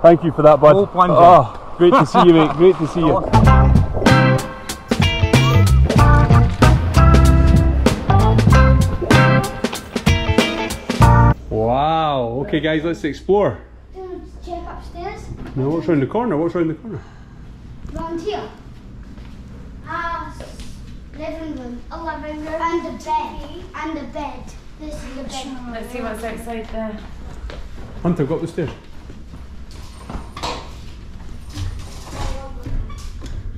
Thank you for that, bud. No plunging. Oh, great to see you, mate. Great to see you. Wow. Okay, guys, let's explore. Do you want to check upstairs? Now, what's round the corner? What's around the corner? Round here. Ah, living room. A living room. And a bed. And a bed. This is the bed. Let's see what's outside there. Hunter, go up the stairs.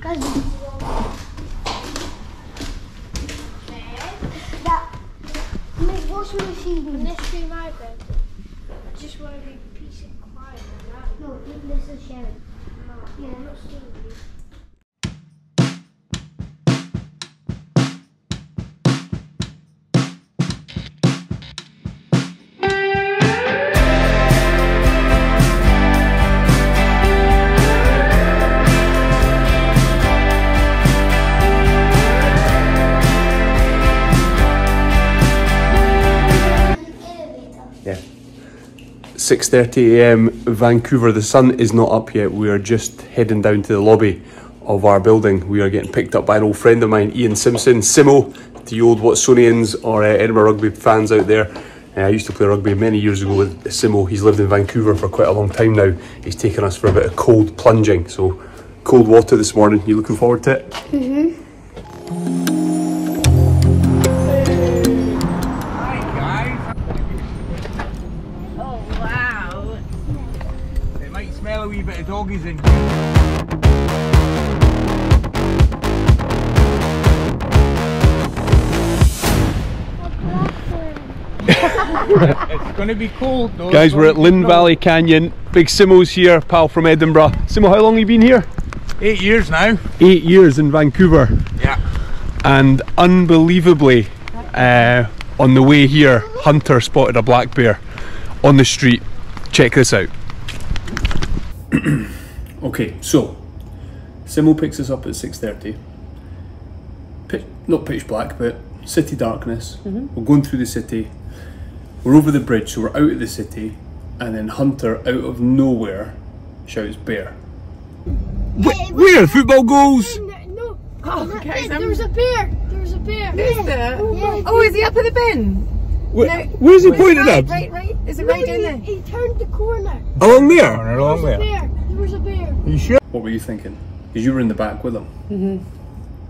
Cousin. That make washing machine. This bed. I just want to be peace and quiet. No, this is Sharon. No, Yeah. I'm not with you. 6:30 a.m. Vancouver. The sun is not up yet. We are just heading down to the lobby of our building. We are getting picked up by an old friend of mine, Ian Simpson, Simo, you old Watsonians or uh, Edinburgh rugby fans out there. Uh, I used to play rugby many years ago with Simo. He's lived in Vancouver for quite a long time now. He's taken us for a bit of cold plunging. So, cold water this morning. You looking forward to it? Hi a in it's gonna be cold though. Guys, we're at Lynn. Valley Canyon. Big Simo's here, pal from Edinburgh. Simo, how long have you been here? Eight years now. Eight years in Vancouver. Yeah. and unbelievably uh, on the way here hunter spotted a black bear on the street check this out okay so Simo picks us up at 6.30 Pit, not pitch black but city darkness mm-hmm. we're going through the city we're over the bridge so we're out of the city and then hunter out of nowhere shouts bear Where football goals? No, no. Oh, guys, There I'm. was a bear. There was a bear. Is there? Yeah. Oh, is he up in the bin? Where, No. where's he Right, pointing right, at? Right, right. Is it No, right down he, there? he turned the corner. along there Corner There along was a there. bear. There was a bear. You sure? what were you thinking because you were in the back with him Mhm.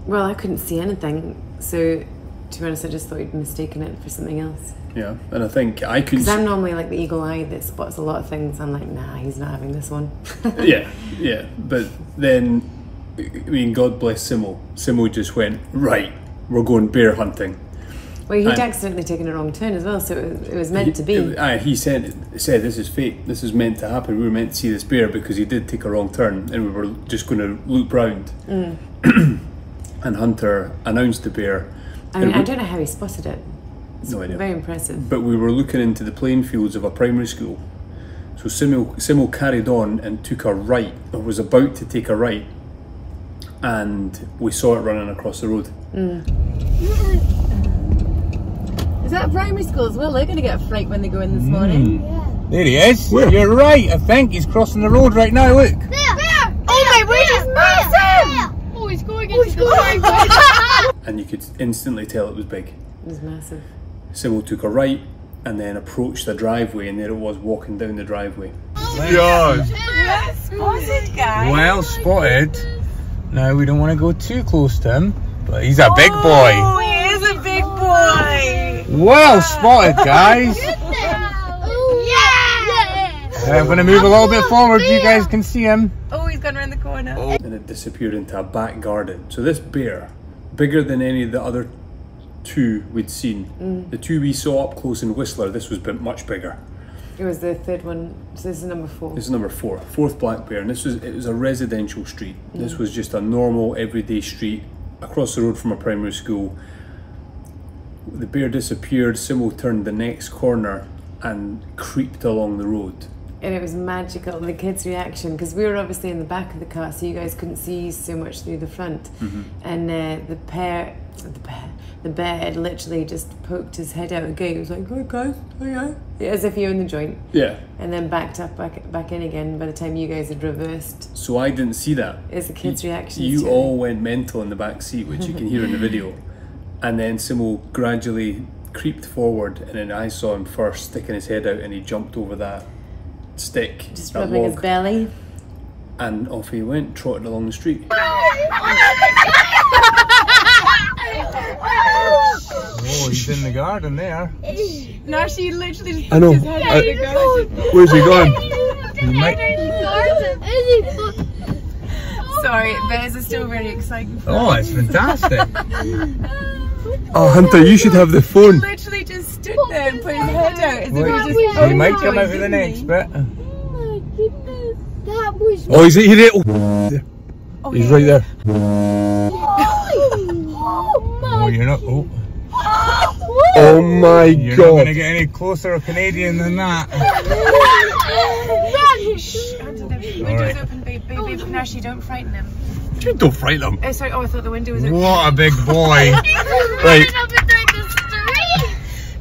Well, I couldn't see anything, so to be honest, I just thought you'd mistaken it for something else. Yeah, and I think I could. Because I'm normally like the eagle eye that spots a lot of things. I'm like, nah, he's not having this one. yeah, yeah, but then, I mean, God bless Simo. Simo just went right. We're going bear hunting. Well, he'd And- accidentally taken a wrong turn as well, so it was, it was meant to be. He, aye, he said said this is fate. This is meant to happen. We were meant to see this bear because he did take a wrong turn, and we were just going to loop round. Mm. and Hunter announced the bear. I mean, and I don't know how he spotted it. No idea. Very impressive. But we were looking into the playing fields of a primary school. So Simo, Simo carried on and took a right, or was about to take a right, and we saw it running across the road. Is that primary school as well? They're going to get a fright when they go in this morning. Mm. There he is. Where? You're right. I think he's crossing the road right now. Look. Bear. Bear. Oh my word, he's massive! Oh, he's going into the And you could instantly tell it was big. It was massive. Simo took a right and then approached the driveway, and there it was walking down the driveway. Yeah. Well spotted, guys. Well spotted. Now we don't want to go too close to him, but he's a big oh, boy. Oh, he is a big boy. Well spotted, guys. Oh, yeah. I'm going to move a little bit oh, forward so you guys can see him. Oh, he's gone around the corner. Oh. And it disappeared into a back garden. So this bear, bigger than any of the other two we'd seen. Mm. The two we saw up close in Whistler, this was much bigger. It was the third one. So this is number four. This is number four, fourth black bear, and this was it was a residential street. This mm. was just a normal everyday street across the road from a primary school. The bear disappeared. Simo turned the next corner and creeped along the road, and it was magical. The kids' reaction because we were obviously in the back of the car, so you guys couldn't see so much through the front. Mm-hmm. And uh, the pair, the bear, the bear had literally just poked his head out again. He was like, "Hi guys, hi hi," as if you were in the joint, Yeah. and then backed up back back in again. By the time you guys had reversed, So I didn't see that. is the kids' reaction? You all went mental in the back seat, which you can hear in the video. And then Simo gradually creeped forward, and then I saw him first sticking his head out, and he jumped over that stick, just that rubbing his belly. and off he went, trotted along the street. Oh, he's in the garden there. No, she literally just I know. his head out the garden. Where's he gone? He might. Sorry, bears are still very exciting. Oh, it's fantastic. Oh, Hunter, you should have the phone. Literally just stood there and put his head out as if he Wait, just he might come out with the isn't next he? bit. Oh my goodness. That was. Oh, he's here. Oh, Oh, he's right there. Oh Oh, my. you're not. Oh, Oh my you're not gonna get any closer Canadian than that. Windows Alright. open, babe, babe, babe. No, she don't frighten him. Don't frighten him. Oh, sorry. Oh, I thought the window was open. What a big boy. Right.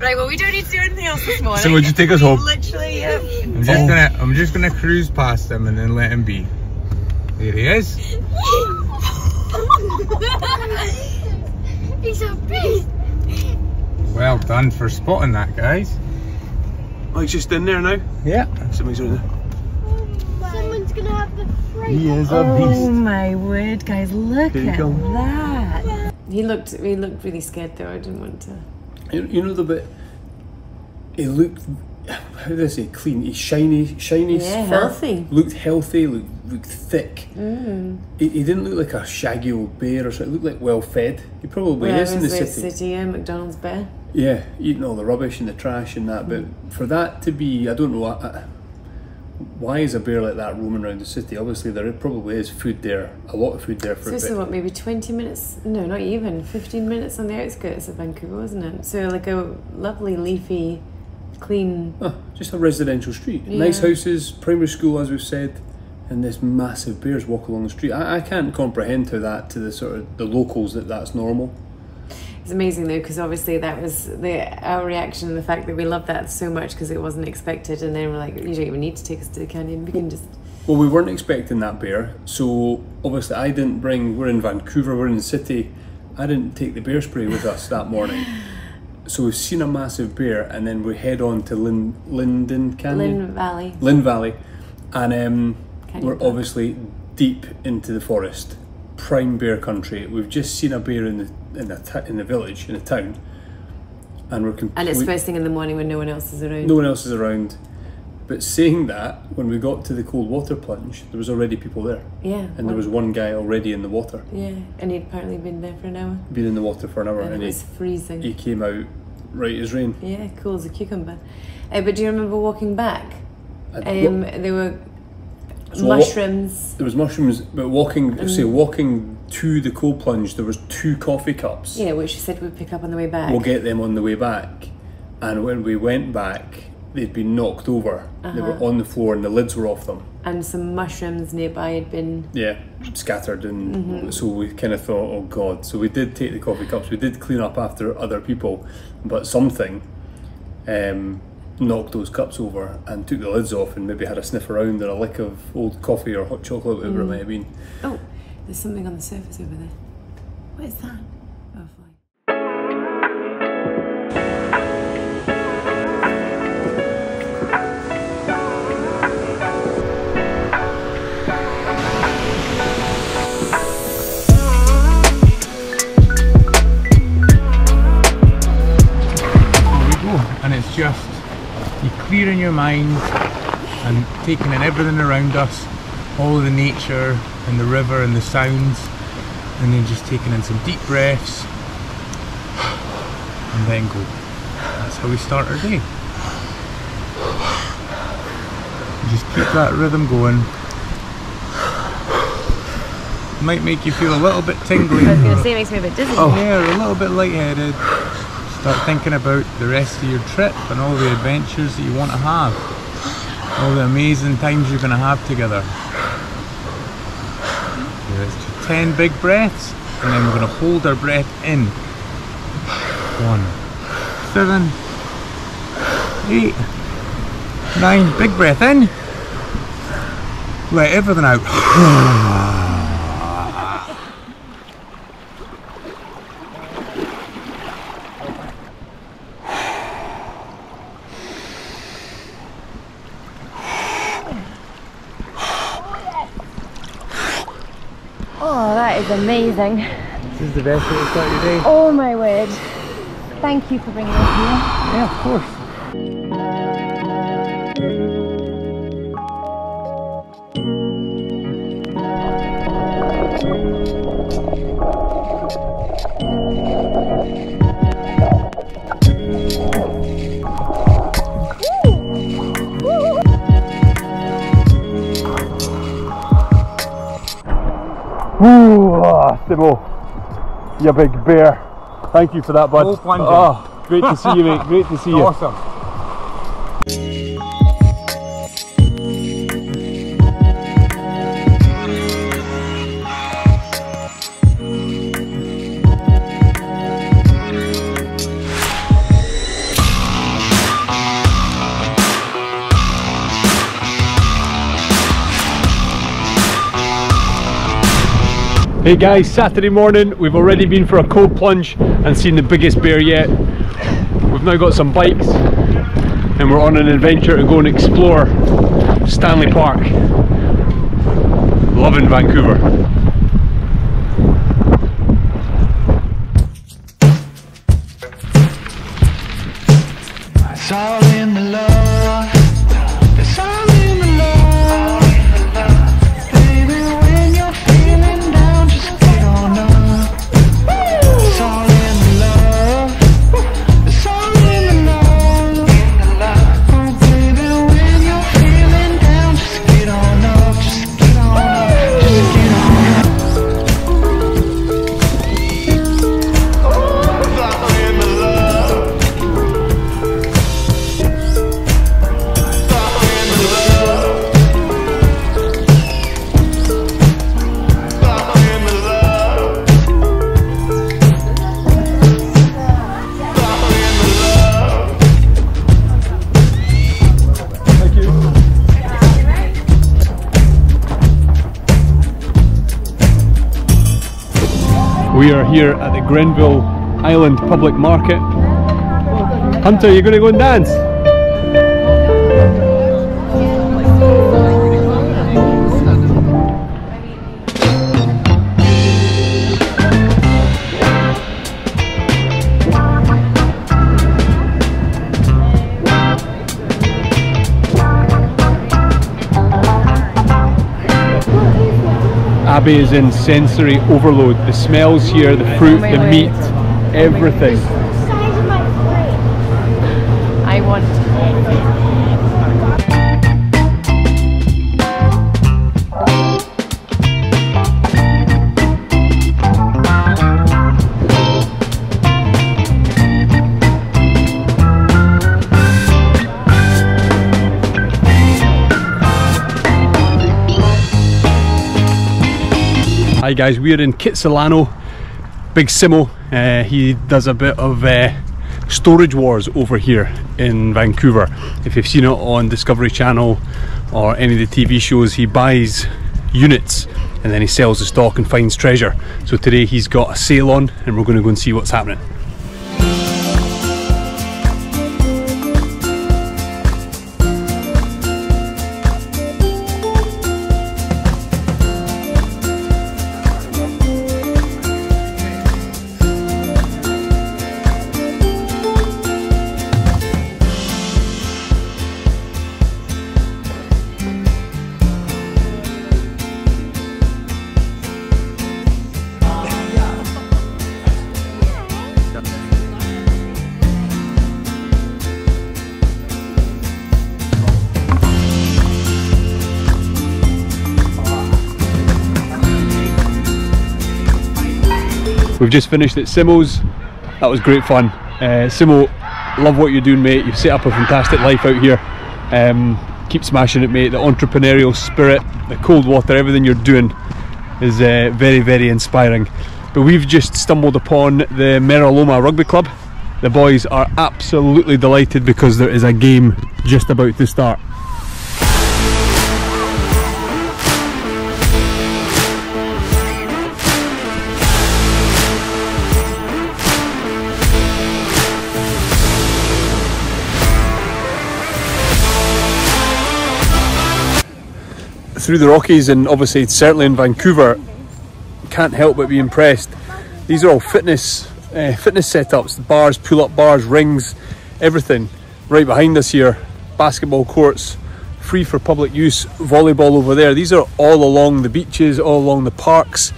Right, well, we don't need to do anything else this morning. So would you take us home? Literally, um, I'm just gonna. I'm just gonna cruise past him and then let him be. There he is. He's a beast. Well done for spotting that, guys. Oh, he's just in there now. Yeah. Somebody's right there. Someone's gonna have the fright. He is a beast. Oh my word, guys! Look at go. that. He looked he looked really scared though. I didn't want to. You, you know the bit. He looked. How do I say clean? He's shiny, shiny. Yeah, fur. healthy. Looked healthy. Looked looked thick. Mm. He, he didn't look like a shaggy old bear or something. He looked like well fed. He probably Where is in was the it? city. City, yeah, McDonald's bear. Yeah, eating all the rubbish and the trash and that. But for that to be, I don't know. I, I, why is a bear like that roaming around the city? Obviously, there probably is food there, a lot of food there for So a this is what, maybe 20 minutes? No, not even. 15 minutes on the outskirts of Vancouver, isn't it? So, like a lovely, leafy, clean. Oh, just a residential street. Nice houses, primary school, as we've said, and this massive bears walk along the street. I, I can't comprehend how that to the sort of the locals that that's normal. It's amazing though, because obviously that was the our reaction and the fact that we loved that so much because it wasn't expected. And then we're like, you don't even need to take us to the canyon. We can just. Well, we weren't expecting that bear, so obviously I didn't bring. We're in Vancouver, we're in the city. I didn't take the bear spray with us that morning. So we've seen a massive bear, and then we head on to Lynn, Linden Canyon. Lynn Valley. Lynn Valley, and um, we're obviously deep into the forest, prime bear country. We've just seen a bear in the in the in the village in the town, and we're And it's first thing in the morning when no one else is around. no one else is around. But saying that, when we got to the cold water plunge, there was already people there, Yeah. and there was one guy already in the water, Yeah, and he'd apparently been there for an hour. been in the water for an hour, And and it he, was freezing. he came out right as rain. Yeah, cool as a cucumber. Uh, but do you remember walking back? Um, there were So mushrooms. there was mushrooms, but walking, Mm. say walking to the cold plunge, there was two coffee cups. Yeah, which you said we'd pick up on the way back. We'll get them on the way back. And when we went back, they'd been knocked over. They were Uh-huh. on the floor and the lids were off them. and some mushrooms nearby had been. Yeah, scattered. And Mm-hmm. so we kind of thought, oh God. So we did take the coffee cups. We did clean up after other people. But something um, knocked those cups over and took the lids off and maybe had a sniff around and a lick of old coffee or hot chocolate, whatever it mm. might have been. Oh, there's something on the surface over there. What is that? Your mind and taking in everything around us, all the nature and the river and the sounds, and then just taking in some deep breaths and then go. That's how we start our day. Just keep that rhythm going. Might make you feel a little bit tingly. I was going to say it makes me a bit dizzy. Oh, yeah, a little bit lightheaded. Start thinking about the rest of your trip and all the adventures that you want to have. all the amazing times you're going to have together. It's just 10 big breaths, and then we're going to hold our breath in. One, seven, eight, nine. Big breath in. Let everything out. Oh, that is amazing. This is the best way to start your day. Oh my word. Thank you for bringing us here. Yeah, of course. Ooh, ah, you big bear. Thank you for that, bud. Oh, great to see you, mate. Great to see you. Awesome. Hey guys, Saturday morning. We've already been for a cold plunge and seen the biggest bear yet. We've now got some bikes and we're on an adventure to go and explore Stanley Park. Loving Vancouver. In the love. We are here at the Granville Island Public Market. Hunter, you to go and dance? Abby is in sensory overload. The smells here, the fruit, my the word. meat, everything. Size of my foot. I want Hi guys, we're in Kitsilano. Big Simo, uh, he does a bit of uh, storage wars over here in Vancouver. If you've seen it on Discovery Channel or any of the TV shows, he buys units and then he sells the stock and finds treasure. So today he's got a sale on and we're going to go and see what's happening. We've just finished at Simo's. That was great fun. Uh, Simo, love what you're doing, mate. You've set up a fantastic life out here. Um, keep smashing it, mate. The entrepreneurial spirit, the cold water, everything you're doing is uh, very, very inspiring. But we've just stumbled upon the Meraloma Rugby Club. The boys are absolutely delighted because there is a game just about to start. Through the Rockies and obviously certainly in Vancouver, can't help but be impressed. These are all fitness uh, fitness setups, bars, pull-up bars, rings, everything. Right behind us here, basketball courts, free for public use, volleyball over there. These are all along the beaches, all along the parks.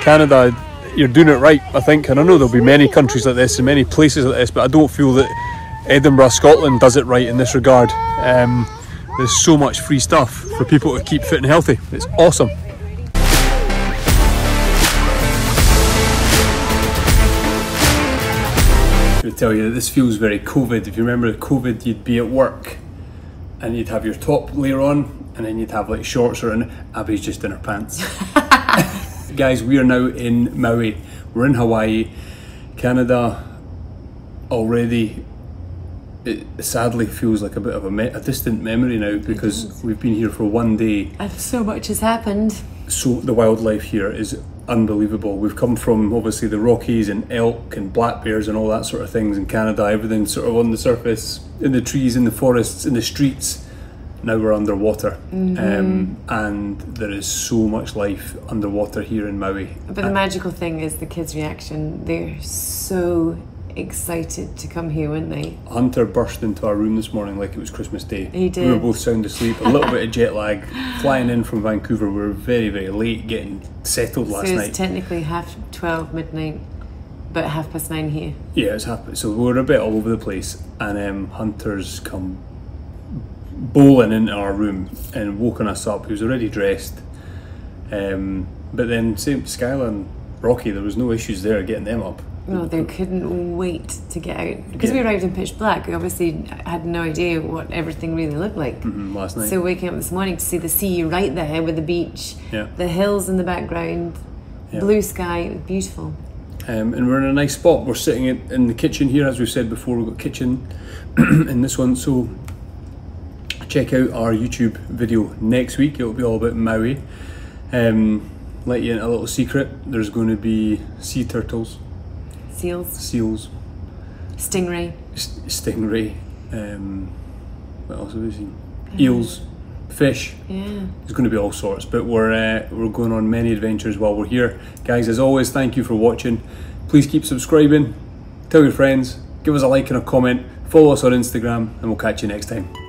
Canada, you're doing it right, I think. And I know there'll be many countries like this and many places like this, but I don't feel that Edinburgh, Scotland does it right in this regard. Um, there's so much free stuff for people to keep fit and healthy. It's awesome. I'm tell you that this feels very COVID. If you remember COVID, you'd be at work and you'd have your top layer on and then you'd have like shorts or in. Abby's just in her pants. Guys, we are now in Maui. We're in Hawaii, Canada. Already, it sadly feels like a bit of a, me- a distant memory now because we've been here for one day And so much has happened. so the wildlife here is unbelievable. We've come from obviously the Rockies and elk and black bears and all that sort of things in Canada. everything sort of on the surface, in the trees, in the forests, in the streets. Now we're underwater, um, and there is so much life underwater here in Maui. But the magical thing is the kids' reaction. They're so excited to come here, weren't they? Hunter burst into our room this morning like it was Christmas Day. He did. We were both sound asleep, a little bit of jet lag. Flying in from Vancouver, we were very, very late getting settled last so it's night. technically half 12 midnight, but half past nine here. Yeah, it's happened. So we were a bit all over the place, and um, hunters come bowling into our room and woken us up. He was already dressed, um, but then same Skylar and Rocky, there was no issues there getting them up. No, they couldn't wait to get out. Because we arrived in pitch black, we obviously had no idea what everything really looked like. Mm, last night. So waking up this morning to see the sea right there with the beach, Yeah. the hills in the background, Yeah. blue sky, it was beautiful. Um, and we're in a nice spot. We're sitting in, in the kitchen here, as we said before. We've got kitchen in this one. So check out our YouTube video next week. It'll be all about Maui. Um, let you in a little secret. There's going to be sea turtles, Seals, seals, stingray, s- stingray. Um, what else have we seen? Eels, fish. yeah. There's going to be all sorts, but we're uh, we're going on many adventures while we're here, guys. As always, thank you for watching. Please keep subscribing, tell your friends, give us a like and a comment, follow us on Instagram, and we'll catch you next time.